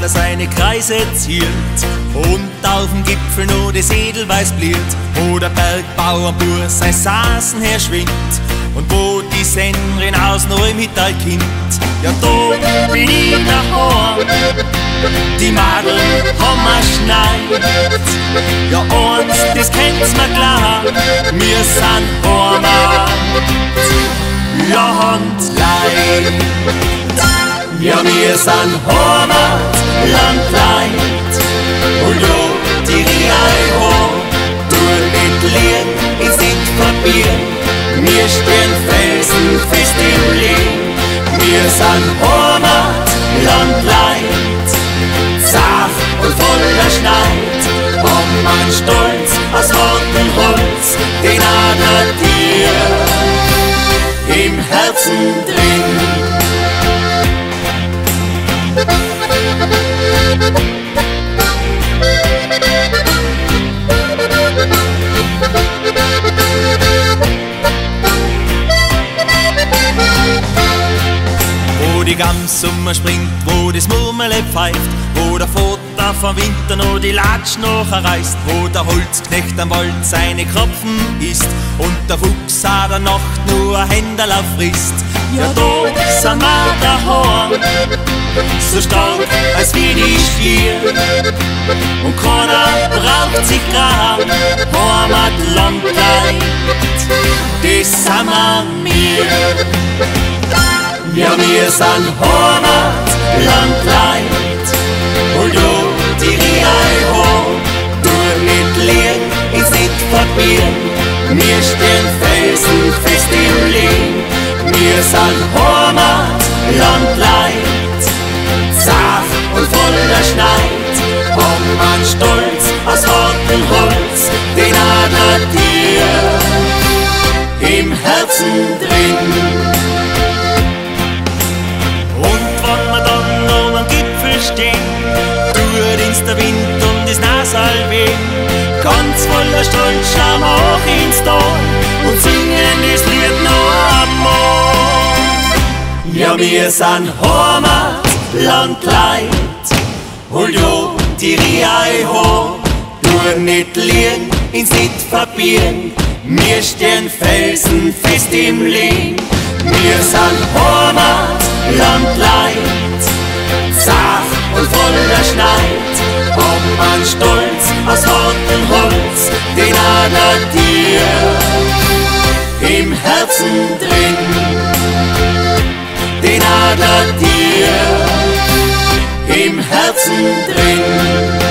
Adler seine Kreise ziert und auf dem Gipfel nur das Edelweiß bliert, wo der Bergbauernbur sein Saßen herschwingt und wo die Sennerin aus neuem Hittal kind. Ja, da bin ich daheim, die Madel haben schneit. Ja, eins, das kennt's mir klar, wir sind Heimat. Ja, Handleid. Ja, wir sind Heimat, Landleid. Und ja, die Riei ho, tut mit Lied ins Lied verbieren. Wir stehen felsenfest im Leben. Wir sind Heimat, Landleid. Zart und voller Schneid. Und mein Stolz aus hartem Holz, den hat dir Gams springt, wo das Murmele pfeift, wo der Vater vom Winter noch die Latsch noch reißt, wo der Holzknecht am Wald seine Kropfen isst und der Fuchs an der Nacht nur Händel frisst. Ja, da sind wir daheim, so stark als wie die Stier. Und keiner braucht sich graben, Heimat, Ja, wir sind Heimat, Landleid und ja, die Riei durch mit Lehren ins Lied verbieren. Wir stehen felsenfest im Leben, wir sind Heimat, Landleid, zart und voller Schneid, haben man Stolz aus hartem Holz, den hat er dir im Herzen drin. Wehen. Ganz voller Stolz schauen wir auch ins Tal und singen das Lied noch einmal. Ja, wir sind Heimat, Landleid, hol jo die Riei ho, tut nicht liegen, ins Lied verbieren. Wir stehen felsenfest im Leben, wir sind Heimat, Landleid, zart und voller Schneid, an stolz aus hartem Holz den Adler dir im Herzen drin. Den Adler dir im Herzen drin.